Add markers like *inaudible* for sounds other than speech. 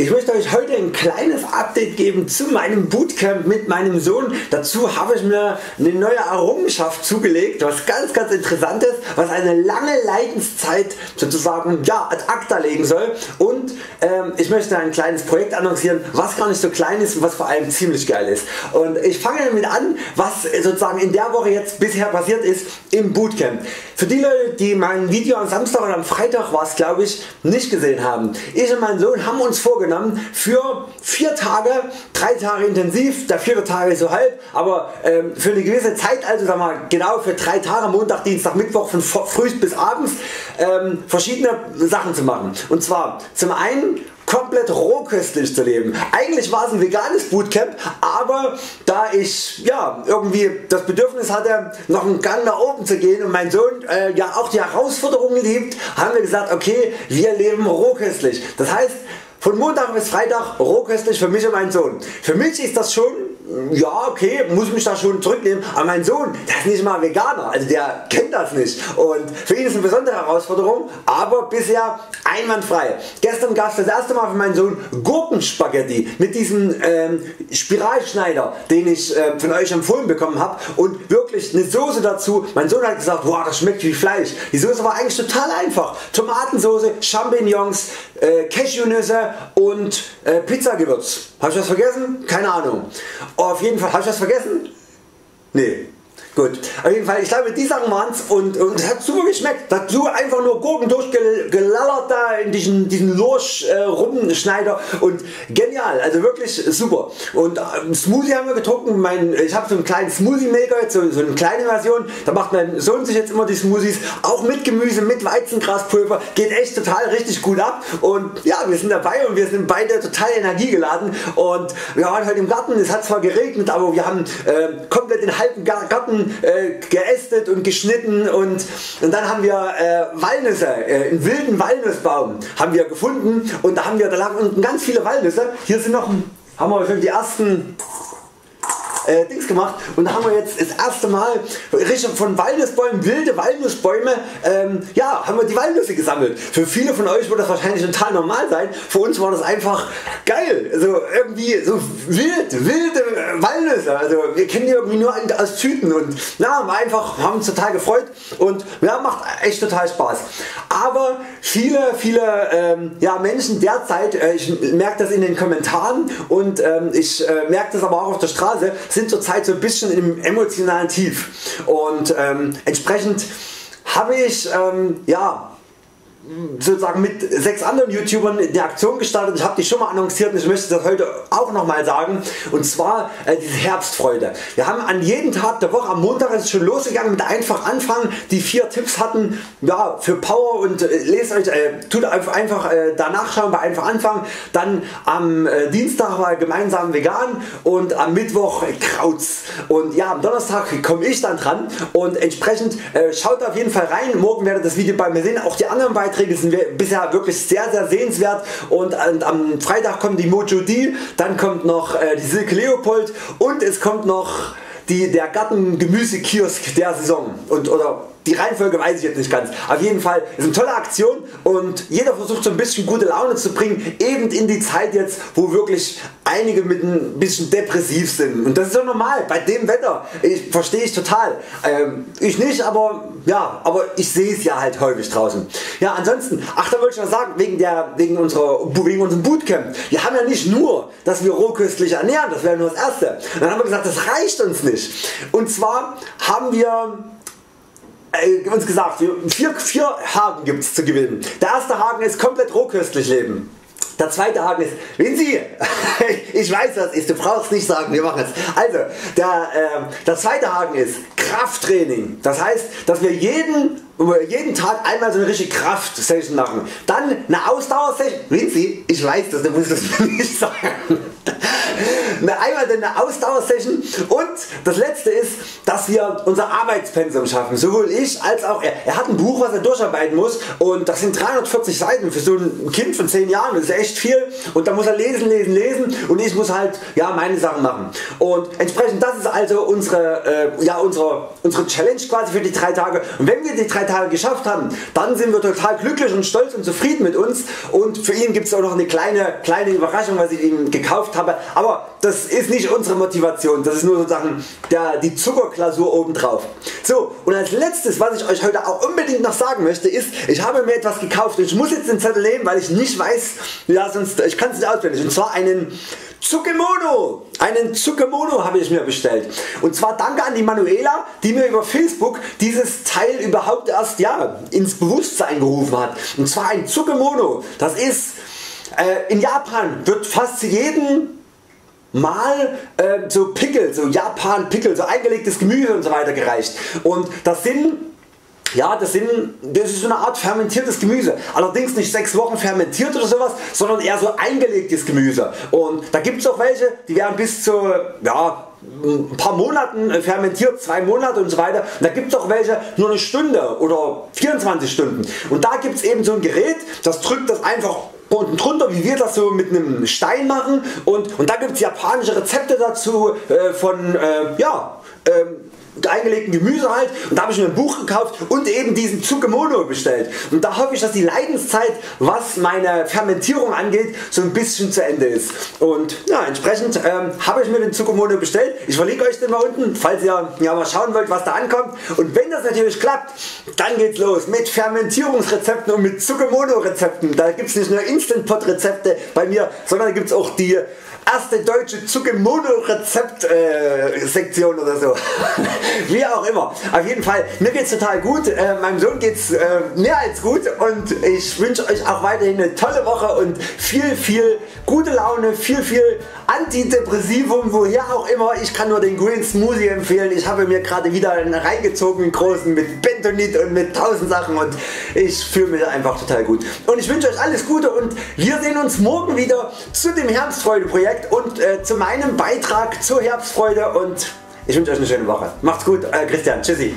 Ich möchte euch heute ein kleines Update geben zu meinem Bootcamp mit meinem Sohn. Dazu habe ich mir eine neue Errungenschaft zugelegt, was ganz ganz interessant ist, was eine lange Leidenszeit sozusagen ja, ad acta legen soll und ähm, ich möchte ein kleines Projekt annoncieren, was gar nicht so klein ist und was vor allem ziemlich geil ist. Und ich fange damit an, was sozusagen in der Woche jetzt bisher passiert ist im Bootcamp. Für die Leute die mein Video am Samstag oder am Freitag war es glaube ich nicht gesehen haben. Ich und mein Sohn haben uns vorgenommen vorgenommen für 4 Tage, 3 Tage intensiv, der 4 Tage so halb, aber ähm, für eine gewisse Zeit, also sag mal, genau für 3 Tage, Montag, Dienstag, Mittwoch von früh bis abends ähm, verschiedene Sachen zu machen. Und zwar zum einen komplett rohköstlich zu leben. Eigentlich war es ein veganes Bootcamp, aber da ich ja, irgendwie das Bedürfnis hatte noch einen Gang nach oben zu gehen und mein Sohn äh, ja auch die Herausforderungen liebt, haben wir gesagt okay wir leben rohköstlich. Das heißt von Montag bis Freitag rohköstlich für mich und meinen Sohn. Für mich ist das schon ja okay, muss mich da schon zurücknehmen, aber mein Sohn, der ist nicht mal Veganer, also der kennt das nicht und für ihn ist eine besondere Herausforderung, aber bisher einwandfrei. Gestern gab es das erste Mal für meinen Sohn Gurkenspaghetti mit diesem ähm, Spiralschneider, den ich äh, von euch empfohlen bekommen habe und wirklich eine Soße dazu. Mein Sohn hat gesagt, wow, das schmeckt wie Fleisch. Die Soße war eigentlich total einfach. Tomatensoße, Champignons, äh, Cashewnüsse und äh, Pizzagewürz. Habe ich was vergessen? Keine Ahnung. Auf jeden Fall, habe ich was vergessen? Nee. Gut, auf jeden Fall, ich glaube die Sachen waren's und, und es hat super geschmeckt. Dazu einfach nur Gurken durchgelallert da in diesen, diesen Lurch äh, Rumschneider und genial, also wirklich super. Und äh, Smoothie haben wir getrunken, mein, ich habe so einen kleinen Smoothie Maker, so, so eine kleine Version, da macht mein Sohn sich jetzt immer die Smoothies, auch mit Gemüse, mit Weizengraspulver, geht echt total richtig gut ab. Und ja, wir sind dabei und wir sind beide total energiegeladen. Und wir waren heute im Garten, es hat zwar geregnet, aber wir haben äh, komplett den halben Garten äh, geästet und geschnitten und, und dann haben wir äh, Walnüsse, äh, einen wilden Walnussbaum haben wir gefunden und da haben wir, da lagen unten ganz viele Walnüsse. Hier sind noch, haben wir schon die ersten äh, Dings gemacht. Und da haben wir jetzt das erste Mal von Walnussbäumen, wilde Walnussbäume, ähm, ja, haben wir die Walnüsse gesammelt. Für viele von euch wird das wahrscheinlich total normal sein, für uns war das einfach geil, also irgendwie so wild, wilde Walnüsse, also wir kennen die irgendwie nur aus Tüten. Und ja, einfach, haben uns total gefreut. Und ja, macht echt total Spaß. Aber viele, viele ähm, ja, Menschen derzeit, äh, ich merke das in den Kommentaren und ähm, ich äh, merke das aber auch auf der Straße, sind zurzeit so ein bisschen im emotionalen Tief. Und ähm, entsprechend habe ich ähm, ja, sozusagen mit sechs anderen YouTubern eine Aktion gestartet. Ich habe die schon mal annonciert und ich möchte das heute auch nochmal sagen. Und zwar äh, diese Herbstfreude. Wir haben an jedem Tag der Woche, am Montag ist schon losgegangen mit einfach anfangen. Die vier Tipps hatten ja, für Power und äh, lest euch, äh, tut einfach äh, da nachschauen bei einfach anfangen. Dann am äh, Dienstag war gemeinsam vegan und am Mittwoch Krauts. Und ja, am Donnerstag komme ich dann dran und entsprechend äh, schaut auf jeden Fall rein. Morgen werdet das Video bei mir sehen. Auch die anderen Beiträge Beiträge sind bisher wirklich sehr sehr sehenswert und am Freitag kommt die Mojo D, dann kommt noch die Silke Leopold und es kommt noch die, der Garten Gemüsekiosk der Saison und, oder die Reihenfolge weiß ich jetzt nicht ganz. Auf jeden Fall ist eine tolle Aktion und jeder versucht so ein bisschen gute Laune zu bringen, eben in die Zeit jetzt, wo wirklich einige mit ein bisschen depressiv sind. Und das ist so normal bei dem Wetter. Ich verstehe ich total. Ähm, ich nicht, aber ja, aber ich sehe es ja halt häufig draußen. Ja, ansonsten, ach da wollte ich noch sagen, wegen, der, wegen, unserer, wegen unserem Bootcamp. Wir haben ja nicht nur, dass wir rohköstlich ernähren, das wäre nur das erste. Dann haben wir gesagt, das reicht uns nicht. Und zwar haben wir uns gesagt, vier, vier Haken gibt es zu gewinnen. Der erste Haken ist komplett rohköstlich leben. Der zweite Haken ist, Sie, *laughs* ich weiß was ist, du brauchst nicht sagen, wir machen es. Also, der, äh, der zweite Haken ist Krafttraining. Das heißt, dass wir jeden, jeden Tag einmal so eine richtige Kraftsession machen. Dann eine Ausdauersession. Sie, ich weiß das, du musst das *laughs* nicht sagen. Einmal eine Ausdauersession und das letzte ist, dass wir unser Arbeitspensum schaffen. Sowohl ich als auch er. Er hat ein Buch was er durcharbeiten muss und das sind 340 Seiten für so ein Kind von 10 Jahren. Das ist echt viel und da muss er lesen, lesen, lesen und ich muss halt ja, meine Sachen machen. Und entsprechend das ist also unsere, äh, ja, unsere, unsere Challenge quasi für die drei Tage. Und wenn wir die drei Tage geschafft haben, dann sind wir total glücklich und stolz und zufrieden mit uns. Und für ihn gibt es auch noch eine kleine, kleine Überraschung, was ich ihm gekauft habe. Aber das ist nicht unsere Motivation. Das ist nur sozusagen der, die Zuckerklausur obendrauf. So, und als letztes, was ich euch heute auch unbedingt noch sagen möchte, ist, ich habe mir etwas gekauft und ich muss jetzt den Zettel nehmen, weil ich nicht weiß, ja, sonst, ich kann es nicht auswendig. Und zwar einen Tsukemono! Einen Tsukemono habe ich mir bestellt. Und zwar danke an die Manuela, die mir über Facebook dieses Teil überhaupt erst ja, ins Bewusstsein gerufen hat. Und zwar ein Tsukemono. Das ist äh, in Japan wird fast zu jedem Mal äh, so Pickel, so Japan Pickel, so eingelegtes Gemüse und so weiter gereicht. Und das sind ja, das, sind, das ist so eine Art fermentiertes Gemüse. Allerdings nicht 6 Wochen fermentiert oder sowas, sondern eher so eingelegtes Gemüse. Und da gibt es auch welche, die werden bis zu ja, ein paar Monaten fermentiert, 2 Monate und so weiter. Und da gibt es auch welche nur eine Stunde oder 24 Stunden. Und da gibt es eben so ein Gerät, das drückt das einfach unten drunter, wie wir das so mit einem Stein machen. Und, und da gibt es japanische Rezepte dazu äh, von äh, ja, ähm, eingelegten Gemüse halt und da habe ich mir ein Buch gekauft und eben diesen Tsukemono bestellt und da hoffe ich dass die Leidenszeit was meine Fermentierung angeht so ein bisschen zu Ende ist und ja, entsprechend ähm, habe ich mir den Tsukemono bestellt. Ich verlinke euch den mal unten falls ihr ja, mal schauen wollt was da ankommt und wenn das natürlich klappt dann geht's los mit Fermentierungsrezepten und mit Tsukemono Rezepten. Da gibt es nicht nur Instant Pot Rezepte bei mir sondern gibt es auch die erste deutsche Tsukemono Rezept äh, Sektion oder so. *laughs* Wie auch immer. Auf jeden Fall, mir geht's total gut. Äh, meinem Sohn geht's äh, mehr als gut und ich wünsche euch auch weiterhin eine tolle Woche und viel, viel gute Laune, viel, viel Antidepressivum, woher auch immer. Ich kann nur den Green Smoothie empfehlen. Ich habe mir gerade wieder einen reingezogen, einen großen mit Bentonit und mit tausend Sachen und ich fühle mich einfach total gut. Und ich wünsche euch alles Gute und wir sehen uns morgen wieder zu dem Herbstfreude Projekt und äh, zu meinem Beitrag zur Herbstfreude und ich wünsche euch eine schöne Woche. Macht's gut, äh, Christian. Tschüssi.